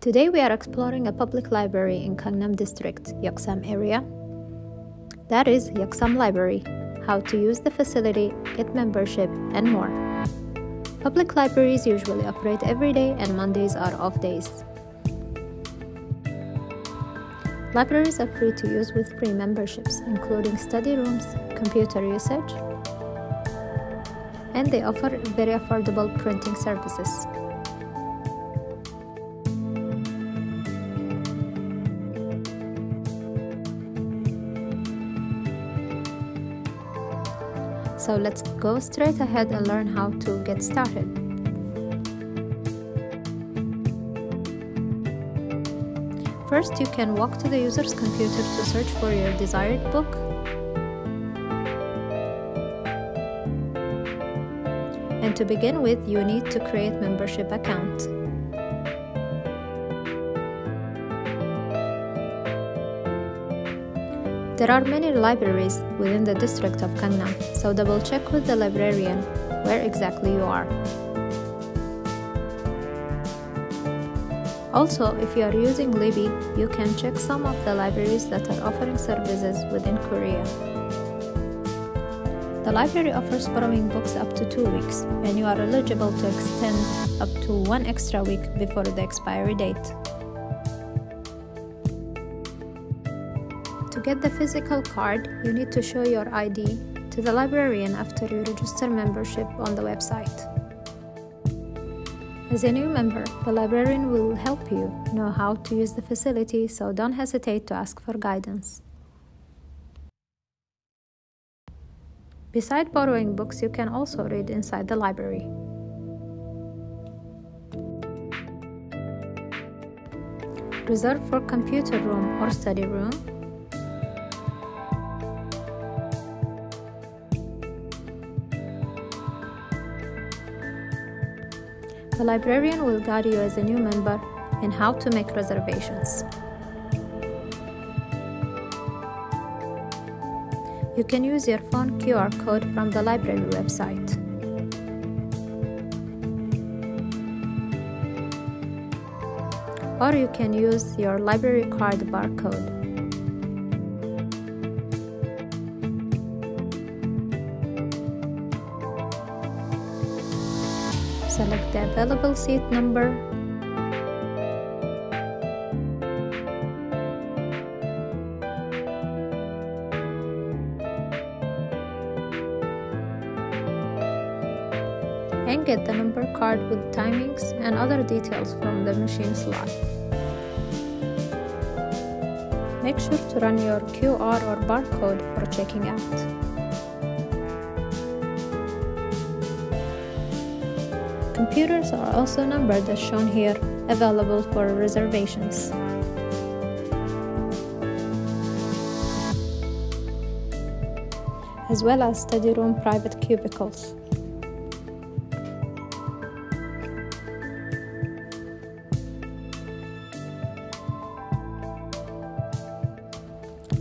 Today we are exploring a public library in Gangnam District, Yeoksam area. That is Yeoksam Library, how to use the facility, get membership, and more. Public libraries usually operate every day and Mondays are off days. Libraries are free to use with free memberships, including study rooms, computer usage, and they offer very affordable printing services. So let's go straight ahead and learn how to get started. First, you can walk to the user's computer to search for your desired book. And to begin with, you need to create membership account. There are many libraries within the district of Gangnam, so double check with the librarian where exactly you are. Also, if you are using Libby, you can check some of the libraries that are offering services within Korea. The library offers borrowing books up to two weeks, and you are eligible to extend up to one extra week before the expiry date. To get the physical card, you need to show your ID to the librarian after you register membership on the website. As a new member, the librarian will help you know how to use the facility, so don't hesitate to ask for guidance. Beside borrowing books, you can also read inside the library. Reserve for computer room or study room The librarian will guide you as a new member in how to make reservations. You can use your phone QR code from the library website. Or you can use your library card barcode. Select the available seat number and get the number card with timings and other details from the machine slot. Make sure to run your QR or barcode for checking out. Computers are also numbered as shown here, available for reservations. as well as study room private cubicles.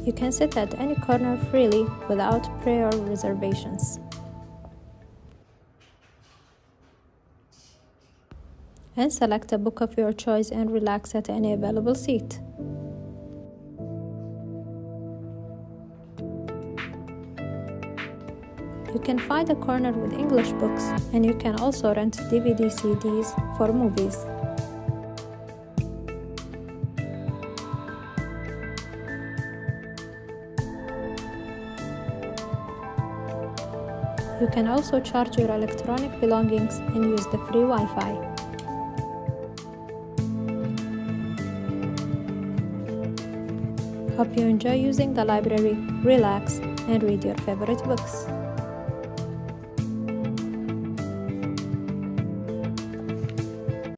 You can sit at any corner freely without prior reservations. And select a book of your choice and relax at any available seat. You can find a corner with English books and you can also rent DVD CDs for movies. You can also charge your electronic belongings and use the free Wi-Fi. Hope you enjoy using the library, relax, and read your favorite books.